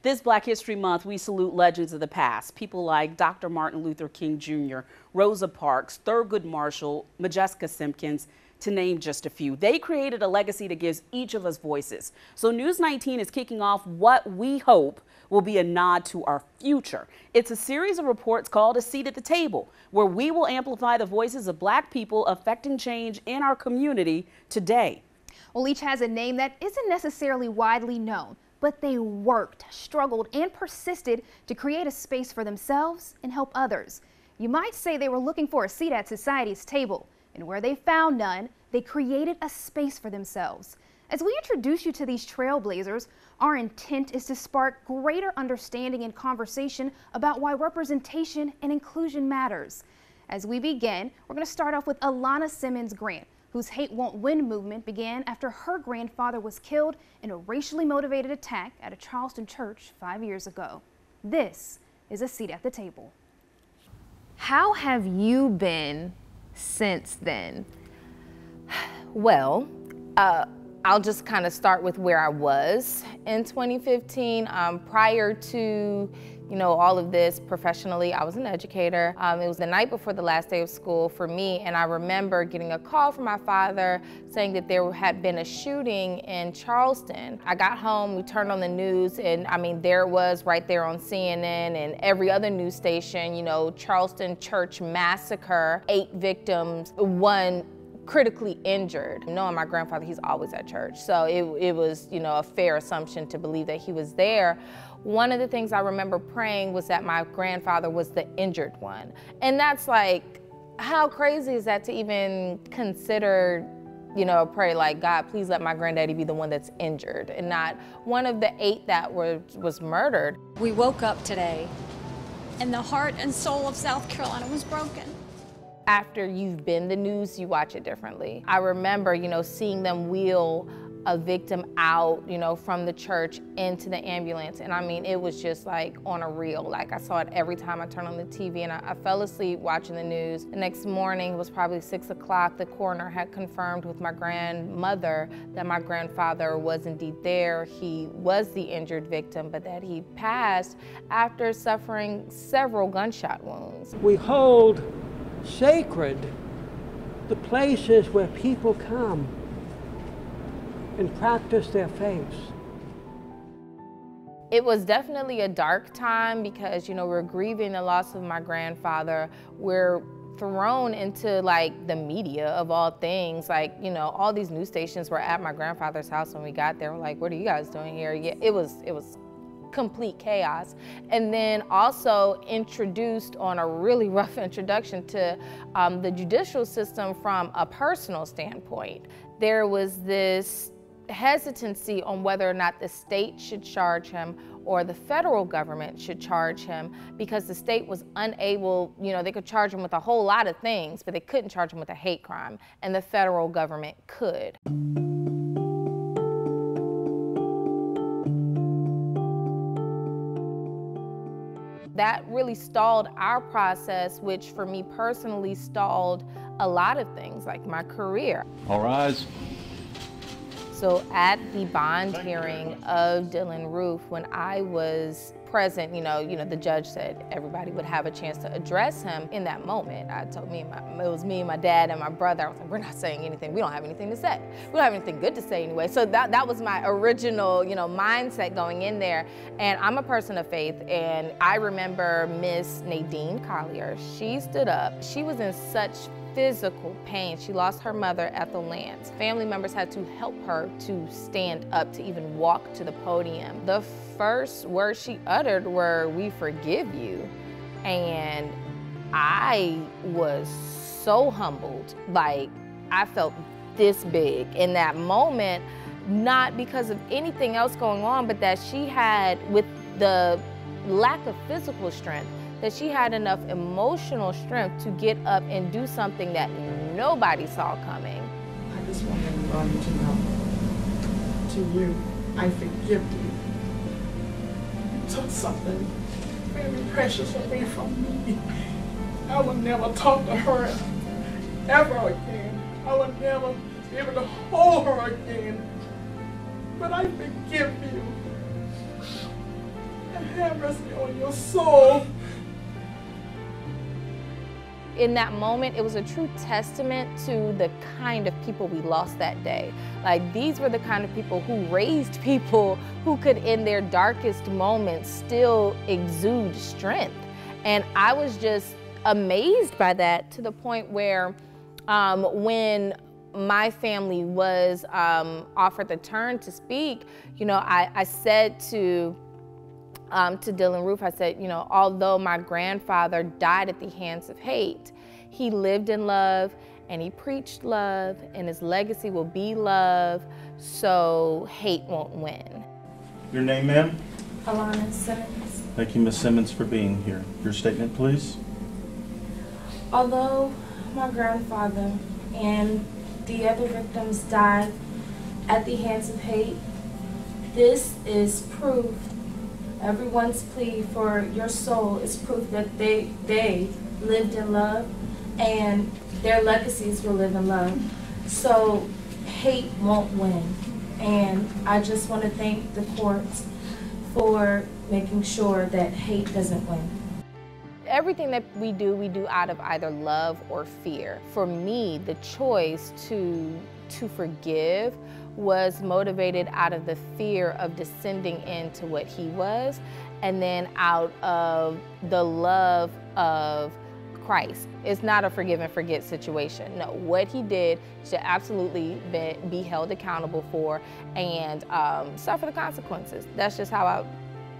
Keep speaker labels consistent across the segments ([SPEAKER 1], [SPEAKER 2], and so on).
[SPEAKER 1] This Black History Month, we salute legends of the past, people like Dr. Martin Luther King Jr., Rosa Parks, Thurgood Marshall, Modjeska Simkins, to name just a few. They created a legacy that gives each of us voices. So News 19 is kicking off what we hope will be a nod to our future. It's a series of reports called A Seat at the Table, where we will amplify the voices of black people affecting change in our community today.
[SPEAKER 2] Well, each has a name that isn't necessarily widely known, but they worked, struggled, and persisted to create a space for themselves and help others. You might say they were looking for a seat at society's table, and where they found none, they created a space for themselves. As we introduce you to these trailblazers, our intent is to spark greater understanding and conversation about why representation and inclusion matters. As we begin, we're going to start off with Alana Simmons Grant, whose Hate Won't Win movement began after her grandfather was killed in a racially motivated attack at a Charleston church five years ago. This is a seat at the table. How have you been since then?
[SPEAKER 3] Well, uh, I'll just kind of start with where I was in 2015. Um, prior to, you know, all of this professionally, I was an educator. Um, it was the night before the last day of school for me, and I remember getting a call from my father saying that there had been a shooting in Charleston. I got home, we turned on the news, and I mean, there was right there on CNN and every other news station, you know, Charleston Church massacre, eight victims, one critically injured. Knowing my grandfather, he's always at church. So it, it was, you know, a fair assumption to believe that he was there. One of the things I remember praying was that my grandfather was the injured one. And that's like, how crazy is that to even consider you know, pray like, God, please let my granddaddy be the one that's injured and not one of the eight that were, was murdered.
[SPEAKER 4] We woke up today and the heart and soul of South Carolina was broken
[SPEAKER 3] after you've been the news, you watch it differently. I remember, you know, seeing them wheel a victim out, you know, from the church into the ambulance. And I mean, it was just like on a reel. Like I saw it every time I turned on the TV and I, I fell asleep watching the news. The next morning, it was probably six o'clock, the coroner had confirmed with my grandmother that my grandfather was indeed there. He was the injured victim, but that he passed after suffering several gunshot wounds.
[SPEAKER 5] We hold sacred the places where people come and practice their faiths.
[SPEAKER 3] It was definitely a dark time because, you know, we're grieving the loss of my grandfather. We're thrown into like the media of all things. Like, you know, all these news stations were at my grandfather's house when we got there. We're like, what are you guys doing here? Yeah, it was, it was complete chaos. And then also introduced on a really rough introduction to um, the judicial system from a personal standpoint. There was this hesitancy on whether or not the state should charge him or the federal government should charge him because the state was unable, you know, they could charge him with a whole lot of things, but they couldn't charge him with a hate crime, and the federal government could. That really stalled our process, which for me personally stalled a lot of things, like my career.
[SPEAKER 6] All rise.
[SPEAKER 3] So at the bond hearing of Dylann Roof, when I was present, you know, you know, the judge said everybody would have a chance to address him in that moment. I told me, my, it was me and my dad and my brother. I was like, we're not saying anything. We don't have anything to say. We don't have anything good to say anyway. So that that was my original, you know, mindset going in there. And I'm a person of faith, and I remember Miss Nadine Collier. She stood up. She was in such physical pain. She lost her mother, Ethel Lance. Family members had to help her to stand up, to even walk to the podium. The first words she uttered were, we forgive you. And I was so humbled. Like, I felt this big in that moment, not because of anything else going on, but that she had, with the lack of physical strength, that she had enough emotional strength to get up and do something that nobody saw coming.
[SPEAKER 7] I just want everybody to know, to you, I forgive you. You took something very precious away from me. I will never talk to her ever again. I will never be able to hold her again. But I forgive you. And have mercy on your soul.
[SPEAKER 3] In that moment, it was a true testament to the kind of people we lost that day. Like, these were the kind of people who raised people who could, in their darkest moments, still exude strength. And I was just amazed by that to the point where um, when my family was um, offered the turn to speak, you know, I, I said to um, to Dylann Roof, I said, you know, although my grandfather died at the hands of hate, he lived in love and he preached love, and his legacy will be love, so hate won't win.
[SPEAKER 6] Your name, ma'am?
[SPEAKER 8] Alana Simmons.
[SPEAKER 6] Thank you, Ms. Simmons, for being here. Your statement, please.
[SPEAKER 8] Although my grandfather and the other victims died at the hands of hate, this is proof Everyone's plea for your soul is proof that they, they lived in love and their legacies will live in love. So hate won't win. And I just want to thank the courts for making sure that hate doesn't win.
[SPEAKER 3] Everything that we do, we do out of either love or fear. For me, the choice to, to forgive was motivated out of the fear of descending into what he was, and then out of the love of Christ. It's not a forgive and forget situation. No, what he did should absolutely be, be held accountable for and um, suffer the consequences. That's just how I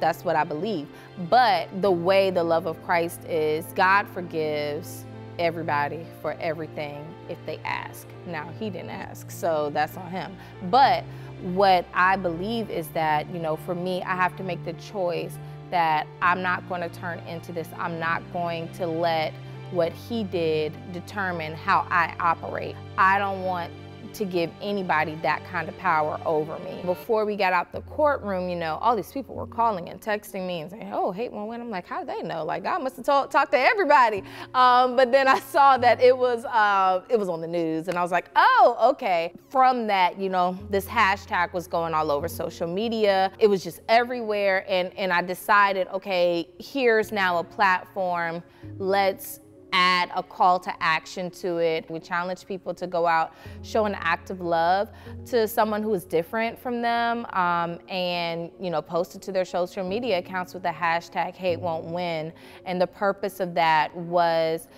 [SPEAKER 3] that's what I believe. But the way the love of Christ is, God forgives everybody for everything if they ask. Now, he didn't ask, so that's on him. But what I believe is that, you know, for me, I have to make the choice that I'm not going to turn into this. I'm not going to let what he did determine how I operate. I don't want to give anybody that kind of power over me. Before we got out the courtroom, you know, all these people were calling and texting me and saying, oh, hate won't win. I'm like, how do they know? Like, I must have talked to everybody. Um, but then I saw that it was, uh, it was on the news and I was like, oh, okay. From that, you know, this hashtag was going all over social media. It was just everywhere. And, and I decided, okay, here's now a platform. Let's add a call to action to it. We challenge people to go out, show an act of love to someone who is different from them, um, and you know, post it to their social media accounts with the hashtag Hate Won't Win. And the purpose of that was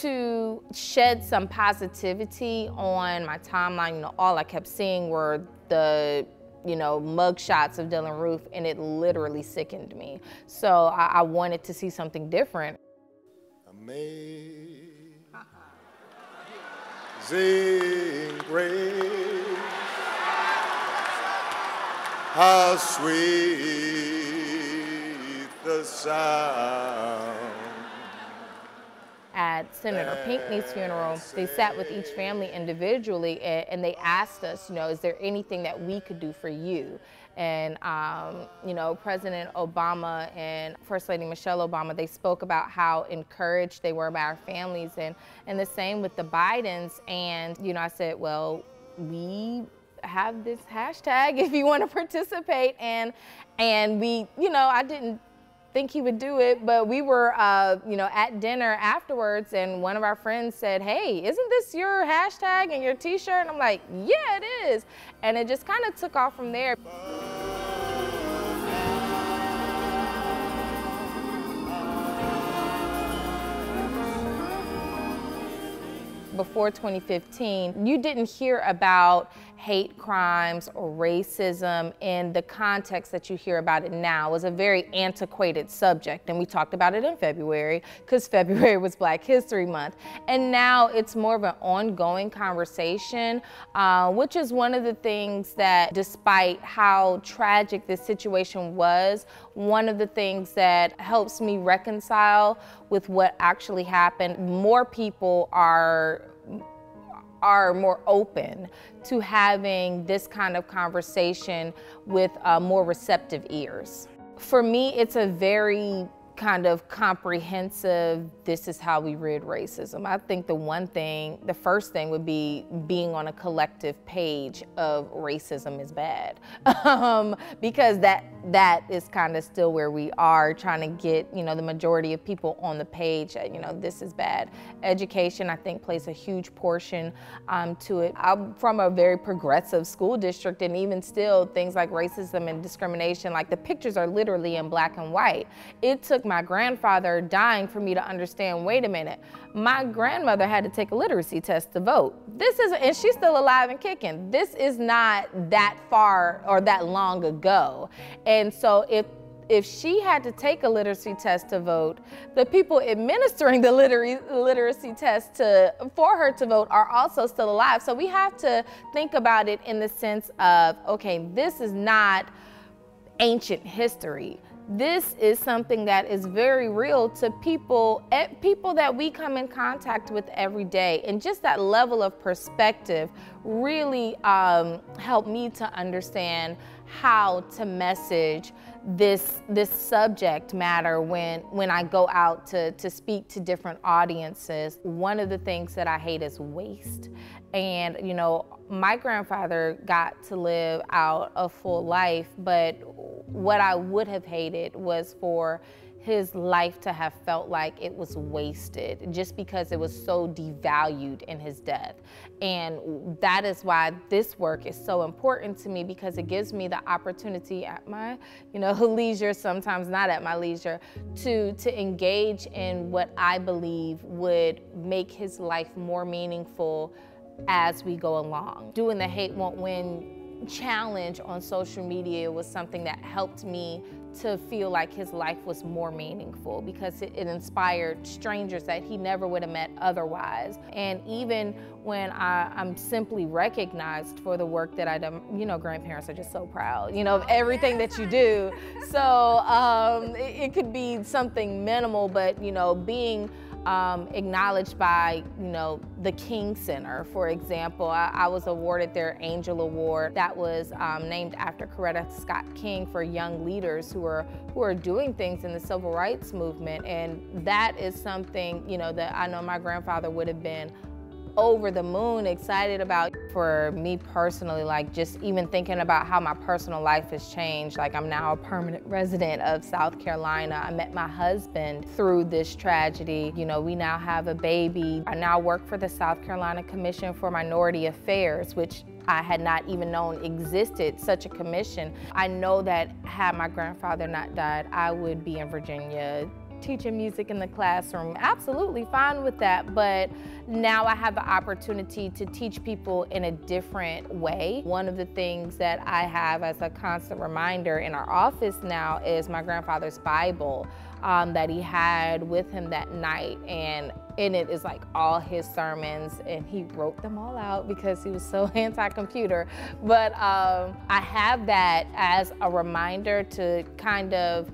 [SPEAKER 3] to shed some positivity on my timeline. You know, all I kept seeing were the you know, mug shots of Dylann Roof, and it literally sickened me. So I, I wanted to see something different amazing grace. How sweet the sound. At Senator Pinckney's funeral, they sat with each family individually and, and they asked us, you know, is there anything that we could do for you? And um, you know President Obama and First Lady Michelle Obama they spoke about how encouraged they were by our families and and the same with the Bidens and you know I said well we have this hashtag if you want to participate and and we you know I didn't think he would do it, but we were, uh, you know, at dinner afterwards, and one of our friends said, "Hey, isn't this your hashtag and your T-shirt?" And I'm like, "Yeah, it is," and it just kind of took off from there. Before 2015, you didn't hear about hate crimes or racism in the context that you hear about it now. is a very antiquated subject, and we talked about it in February because February was Black History Month. And now it's more of an ongoing conversation, uh, which is one of the things that, despite how tragic this situation was, one of the things that helps me reconcile with what actually happened. More people are are more open to having this kind of conversation with uh, more receptive ears. For me, it's a very kind of comprehensive, this is how we rid racism. I think the one thing, the first thing would be being on a collective page of racism is bad. um, because that that is kind of still where we are trying to get, you know, the majority of people on the page, you know, this is bad. Education, I think, plays a huge portion um, to it. I'm from a very progressive school district and even still things like racism and discrimination, like the pictures are literally in black and white. It took my grandfather dying for me to understand, wait a minute, my grandmother had to take a literacy test to vote. This is, and she's still alive and kicking. This is not that far or that long ago. And so if if she had to take a literacy test to vote, the people administering the literacy literacy test to, for her to vote are also still alive. So we have to think about it in the sense of, okay, this is not ancient history. This is something that is very real to people, people that we come in contact with every day. And just that level of perspective really um, helped me to understand how to message this this subject matter when when I go out to to speak to different audiences. One of the things that I hate is waste. And you know, my grandfather got to live out a full life, but what I would have hated was for his life to have felt like it was wasted just because it was so devalued in his death. And that is why this work is so important to me because it gives me the opportunity at my, you know, leisure, sometimes not at my leisure, to, to engage in what I believe would make his life more meaningful as we go along. Doing the Hate Won't Win challenge on social media was something that helped me to feel like his life was more meaningful because it, it, inspired strangers that he never would have met otherwise. And even when I, am simply recognized for the work that I do, you know, grandparents are just so proud, you know, of everything that you do. So um, it, it could be something minimal, but, you know, being um, acknowledged by, you know, the King Center, for example. I, I was awarded their Angel Award that was um, named after Coretta Scott King for young leaders who are who are doing things in the civil rights movement, and that is something, you know, that I know my grandfather would have been over the moon excited about. For me personally, like just even thinking about how my personal life has changed, like I'm now a permanent resident of South Carolina. I met my husband through this tragedy. You know, we now have a baby. I now work for the South Carolina Commission for Minority Affairs, which I had not even known existed such a commission. I know that had my grandfather not died, I would be in Virginia teaching music in the classroom, absolutely fine with that. But now I have the opportunity to teach people in a different way. One of the things that I have as a constant reminder in our office now is my grandfather's Bible um, that he had with him that night. And in it is like all his sermons and he wrote them all out because he was so anti-computer but um, i have that as a reminder to kind of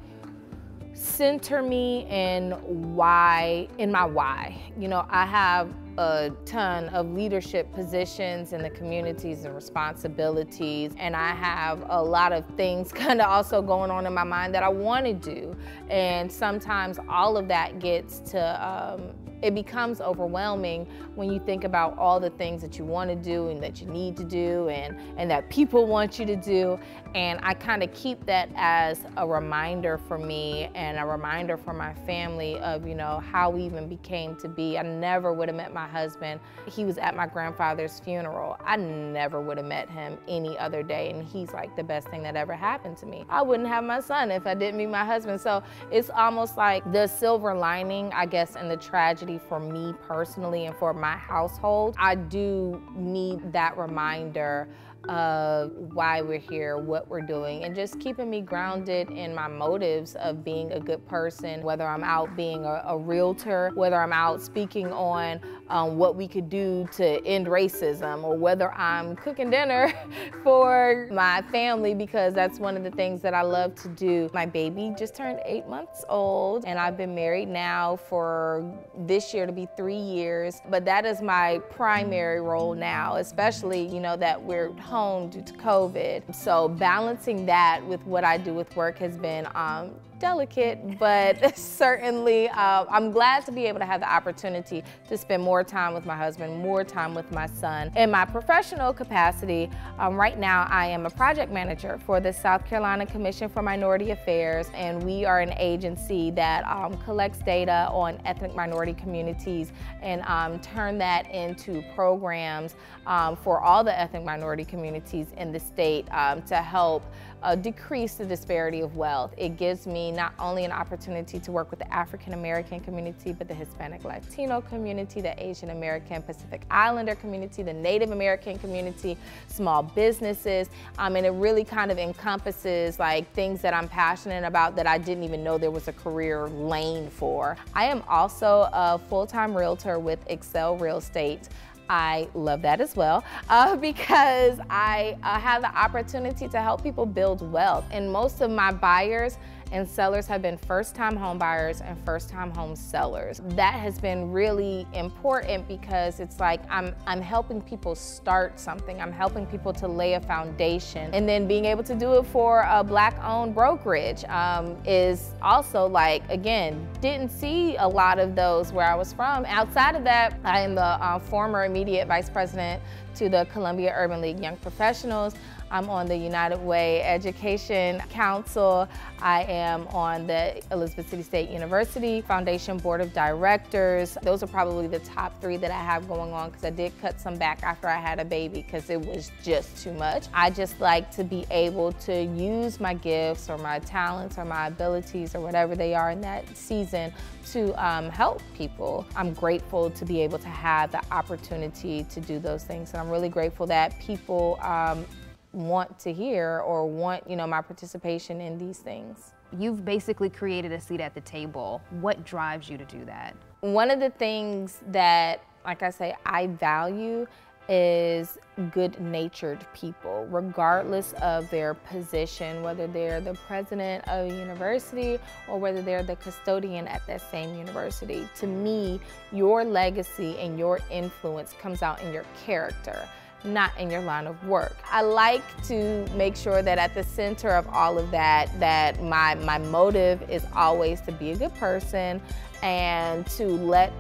[SPEAKER 3] center me in why, in my why. You know, I have a ton of leadership positions in the communities and responsibilities. And I have a lot of things kind of also going on in my mind that I want to do. And sometimes all of that gets to um, it becomes overwhelming when you think about all the things that you want to do and that you need to do and, and that people want you to do. And I kind of keep that as a reminder for me and a reminder for my family of, you know, how we even became to be. I never would have met my husband. He was at my grandfather's funeral. I never would have met him any other day. And he's like the best thing that ever happened to me. I wouldn't have my son if I didn't meet my husband. So it's almost like the silver lining, I guess, in the tragedy tragedy for me personally and for my household, I do need that reminder of why we're here, what we're doing, and just keeping me grounded in my motives of being a good person, whether I'm out being a, a realtor, whether I'm out speaking on um, what we could do to end racism, or whether I'm cooking dinner for my family because that's one of the things that I love to do. My baby just turned eight months old, and I've been married now for this year to be three years, but that is my primary role now, especially, you know, that we're home due to COVID. So balancing that with what I do with work has been um, delicate, but certainly uh, I'm glad to be able to have the opportunity to spend more time with my husband, more time with my son. In my professional capacity, um, right now I am a project manager for the South Carolina Commission for Minority Affairs, and we are an agency that um, collects data on ethnic minority communities and um, turn that into programs um, for all the ethnic minority communities in the state um, to help uh, decrease the disparity of wealth. It gives me not only an opportunity to work with the African American community, but the Hispanic Latino community, the Asian American Pacific Islander community, the Native American community, small businesses, um, and it really kind of encompasses like things that I'm passionate about that I didn't even know there was a career lane for. I am also a full-time realtor with Excel Real Estate. I love that as well uh, because I uh, have the opportunity to help people build wealth. And most of my buyers and sellers have been first-time home buyers and first-time home sellers. That has been really important because it's like I'm, I'm helping people start something. I'm helping people to lay a foundation. And then being able to do it for a black-owned brokerage um, is also like, again, didn't see a lot of those where I was from. Outside of that, I am the uh, former immediate vice president to the Columbia Urban League Young Professionals. I'm on the United Way Education Council. I am on the Elizabeth City State University Foundation Board of Directors. Those are probably the top three that I have going on because I did cut some back after I had a baby because it was just too much. I just like to be able to use my gifts or my talents or my abilities or whatever they are in that season to um, help people. I'm grateful to be able to have the opportunity to do those things and I'm really grateful that people um, want to hear or want, you know, my participation in these things.
[SPEAKER 2] You've basically created a seat at the table. What drives you to do that?
[SPEAKER 3] One of the things that, like I say, I value is good-natured people, regardless of their position, whether they're the president of a university or whether they're the custodian at that same university. To me, your legacy and your influence comes out in your character not in your line of work. I like to make sure that at the center of all of that, that my, my motive is always to be a good person and to let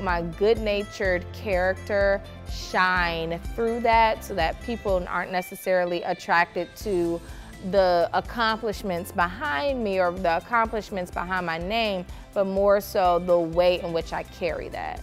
[SPEAKER 3] my good-natured character shine through that so that people aren't necessarily attracted to the accomplishments behind me or the accomplishments behind my name, but more so the way in which I carry that.